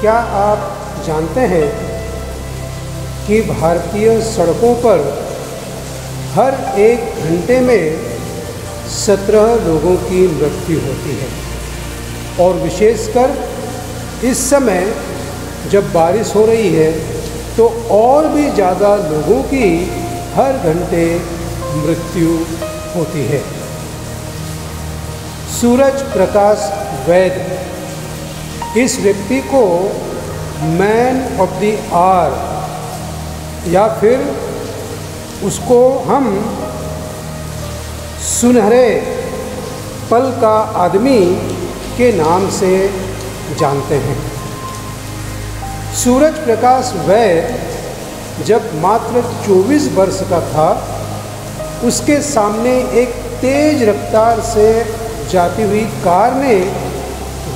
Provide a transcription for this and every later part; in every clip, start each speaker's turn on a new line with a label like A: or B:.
A: क्या आप जानते हैं कि भारतीय सड़कों पर हर एक घंटे में सत्रह लोगों की मृत्यु होती है? और विशेषकर इस समय जब बारिश हो रही है तो और भी ज़्यादा लोगों की हर घंटे मृत्यु होती है। सूरज प्रकाश वैद। इस व्यक्ति को मैन ऑफ़ द आर या फिर उसको हम सुनहरे पल का आदमी के नाम से जानते हैं। सूरज प्रकाश वैद जब मात्र 24 वर्ष का था, उसके सामने एक तेज रफ्तार से जाती हुई कार ने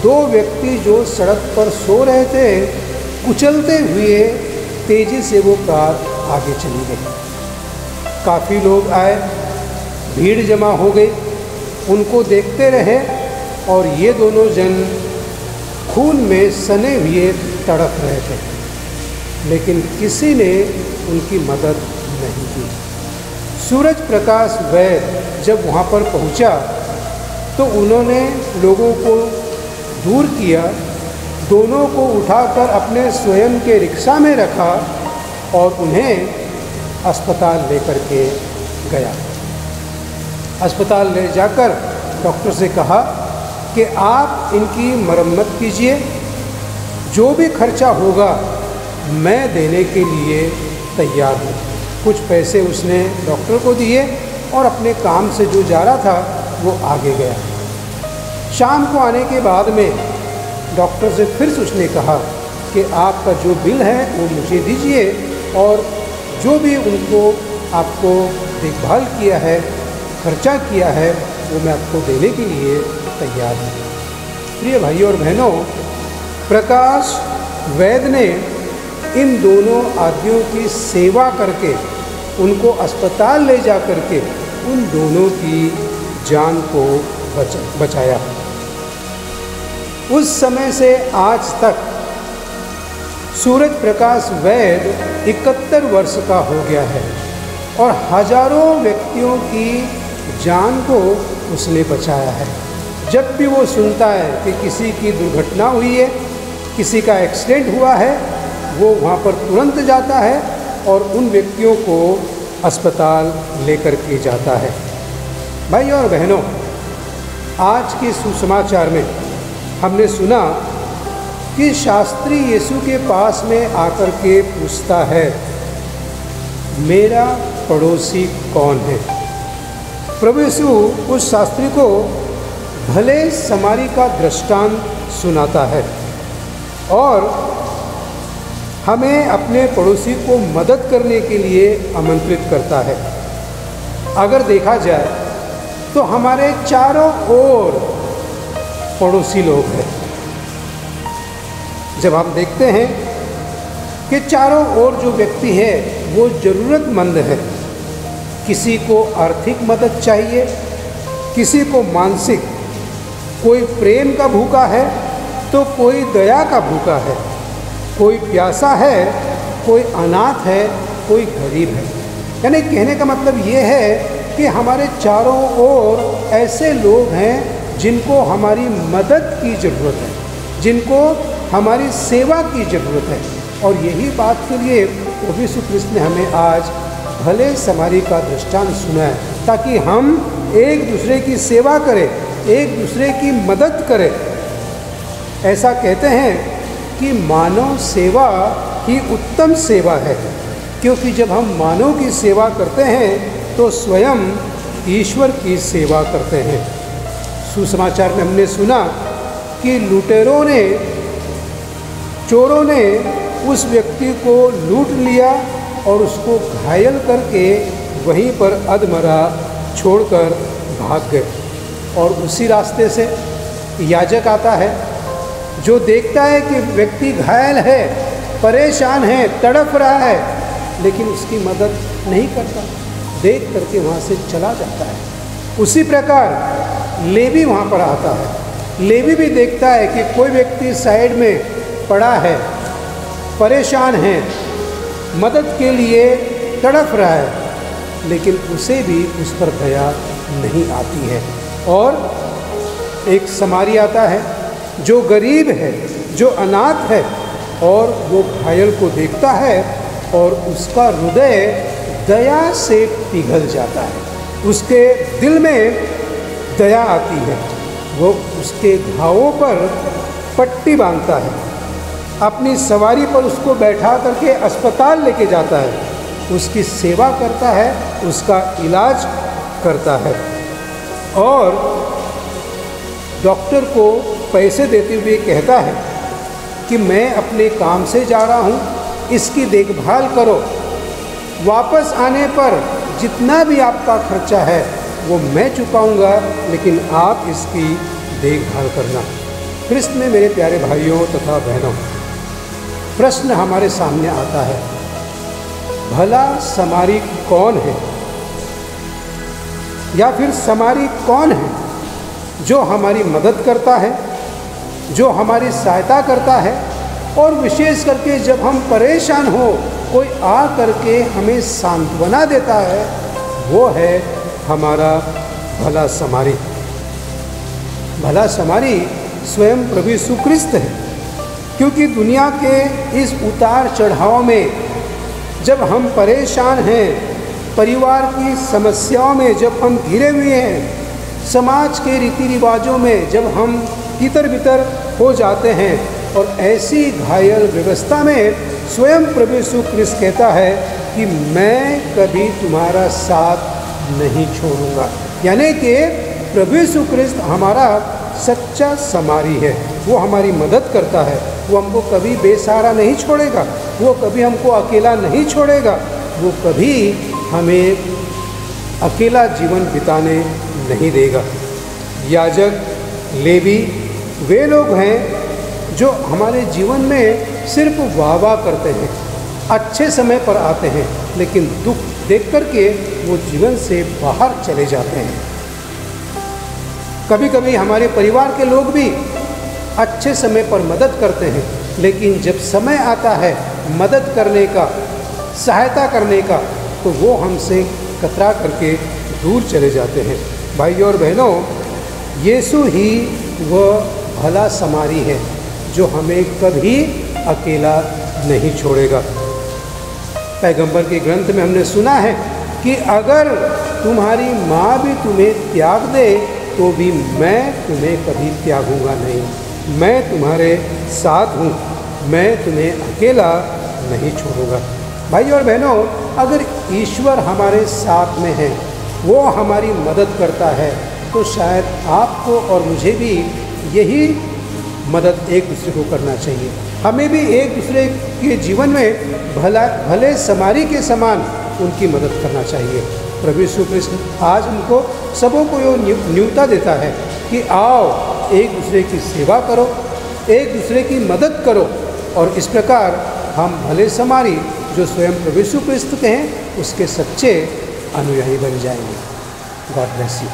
A: दो व्यक्ति जो सड़क पर सो रहे थे, कुचलते हुए तेज़ी से वो कार आगे चली गई। काफ़ी लोग आए, भीड़ जमा हो गई। उनको देखते रहे और ये दोनों जन खून में सने हुए तड़प रहे थे। लेकिन किसी ने उनकी मदद नहीं की। सूरज प्रकाश वैद जब वहाँ पर पहुँचा तो उन्होंने लोगों को दूर किया, दोनों को उठाकर अपने स्वयं के रिक्शा में रखा और उन्हें अस्पताल लेकर के गया। अस्पताल ले जाकर डॉक्टर से कहा कि आप इनकी मरम्मत कीजिए। जो भी खर्चा होगा मैं देने के लिए तैयार हूँ। कुछ पैसे उसने डॉक्टर को दिए और अपने काम से जो जा रहा था वो आगे गया। शाम को आने के बाद में डॉक्टर से फिर से उसने कहा कि आपका जो बिल है वो मुझे दीजिए और जो भी उनको आपको देखभाल किया है, खर्चा किया है, वो मैं आपको देने के लिए तैयार हूँ। प्रिय भाइयों और बहनों, प्रकाश वैद ने इन दोनों आदमियों की सेवा करके, उनको अस्पताल ले जा करके, उन दोनों की जान को बच, बचाया। उस समय से आज तक सूरज प्रकाश वैद इकहत्तर वर्ष का हो गया है और हज़ारों व्यक्तियों की जान को उसने बचाया है। जब भी वो सुनता है कि किसी की दुर्घटना हुई है, किसी का एक्सीडेंट हुआ है, वो वहाँ पर तुरंत जाता है और उन व्यक्तियों को अस्पताल लेकर के जाता है। भाई और बहनों, आज के सुसमाचार में हमने सुना कि शास्त्री यीशु के पास में आकर के पूछता है, मेरा पड़ोसी कौन है? प्रभु यीशु उस शास्त्री को भले समारी का दृष्टांत सुनाता है और हमें अपने पड़ोसी को मदद करने के लिए आमंत्रित करता है। अगर देखा जाए तो हमारे चारों ओर पड़ोसी लोग हैं। जब हम देखते हैं कि चारों ओर जो व्यक्ति है, वो ज़रूरतमंद है। किसी को आर्थिक मदद चाहिए, किसी को मानसिक कोई प्रेम का भूखा है तो कोई दया का भूखा है। कोई प्यासा है, कोई अनाथ है, कोई गरीब है। यानी कहने का मतलब ये है कि हमारे चारों ओर ऐसे लोग हैं जिनको हमारी मदद की ज़रूरत है, जिनको हमारी सेवा की ज़रूरत है। और यही बात के लिए प्रभु कृष्ण ने हमें आज भले समारी का दृष्टांत सुना है, ताकि हम एक दूसरे की सेवा करें, एक दूसरे की मदद करें। ऐसा कहते हैं कि मानव सेवा ही उत्तम सेवा है, क्योंकि जब हम मानव की सेवा करते हैं तो स्वयं ईश्वर की सेवा करते हैं। सुसमाचार में हमने सुना कि लुटेरों ने, चोरों ने उस व्यक्ति को लूट लिया और उसको घायल करके वहीं पर अधमरा छोड़कर भाग गए। और उसी रास्ते से याजक आता है, जो देखता है कि व्यक्ति घायल है, परेशान है तड़प रहा है, लेकिन उसकी मदद नहीं करता। देख करके वहाँ से चला जाता है। उसी प्रकार लेवी वहाँ पर आता है। लेवी भी देखता है कि कोई व्यक्ति साइड में पड़ा है, परेशान है, मदद के लिए तड़प रहा है, लेकिन उसे भी उस पर दया नहीं आती है। और एक समारी आता है, जो गरीब है, जो अनाथ है, और वो घायल को देखता है और उसका हृदय दया से पिघल जाता है। उसके दिल में दया आती है। वो उसके घावों पर पट्टी बांधता है। अपनी सवारी पर उसको बैठा करके अस्पताल लेके जाता है। उसकी सेवा करता है, उसका इलाज करता है। और डॉक्टर को पैसे देते हुए कहता है कि मैं अपने काम से जा रहा हूँ, इसकी देखभाल करो। वापस आने पर जितना भी आपका खर्चा है, वो मैं चुकाऊँगा, लेकिन आप इसकी देखभाल करना। कृष्ण में मेरे प्यारे भाइयों तथा बहनों, प्रश्न हमारे सामने आता है, भला समारी कौन है? या फिर समारी कौन है जो हमारी मदद करता है, जो हमारी सहायता करता है और विशेष करके जब हम परेशान हो, कोई आ करके हमें सांत्वना देता है, वो है हमारा भला समारी। भला समारी स्वयं प्रभु सुकृष्ट है, क्योंकि दुनिया के इस उतार चढ़ाव में जब हम परेशान हैं, परिवार की समस्याओं में जब हम घिरे हुए हैं, समाज के रीति रिवाजों में जब हम तितर बितर हो जाते हैं और ऐसी घायल व्यवस्था में स्वयं प्रभु क्रिस्त कहता है कि मैं कभी तुम्हारा साथ नहीं छोड़ूँगा। यानी कि प्रभु क्रिस्त हमारा सच्चा समारी है। वो हमारी मदद करता है। वो हमको कभी बेसहारा नहीं छोड़ेगा। वो कभी हमको अकेला नहीं छोड़ेगा। वो कभी हमें अकेला जीवन बिताने नहीं देगा। याजक, लेवी, वे लोग हैं जो हमारे जीवन में सिर्फ़ वाह वाह करते हैं, अच्छे समय पर आते हैं, लेकिन दुख देख करके वो जीवन से बाहर चले जाते हैं। कभी कभी हमारे परिवार के लोग भी अच्छे समय पर मदद करते हैं, लेकिन जब समय आता है मदद करने का, सहायता करने का तो वो हमसे कतरा करके दूर चले जाते हैं। भाइयों और बहनों, यीशु ही वह भला समारी है। जो हमें कभी अकेला नहीं छोड़ेगा। पैगंबर के ग्रंथ में हमने सुना है कि अगर तुम्हारी माँ भी तुम्हें त्याग दे तो भी मैं तुम्हें कभी त्यागूँगा नहीं। मैं तुम्हारे साथ हूँ। मैं तुम्हें अकेला नहीं छोड़ूँगा। भाई और बहनों, अगर ईश्वर हमारे साथ में है, वो हमारी मदद करता है तो शायद आपको और मुझे भी यही मदद एक दूसरे को करना चाहिए। हमें भी एक दूसरे के जीवन में भला, भले समारी के समान उनकी मदद करना चाहिए। प्रभु यीशु कृष्ण आज उनको सबों को यो न्यूनता देता है कि आओ, एक दूसरे की सेवा करो, एक दूसरे की मदद करो और इस प्रकार हम भले समारी जो स्वयं प्रभु यीशु कृष्ण के हैं उसके सच्चे अनुयायी बन जाएँगे। God bless you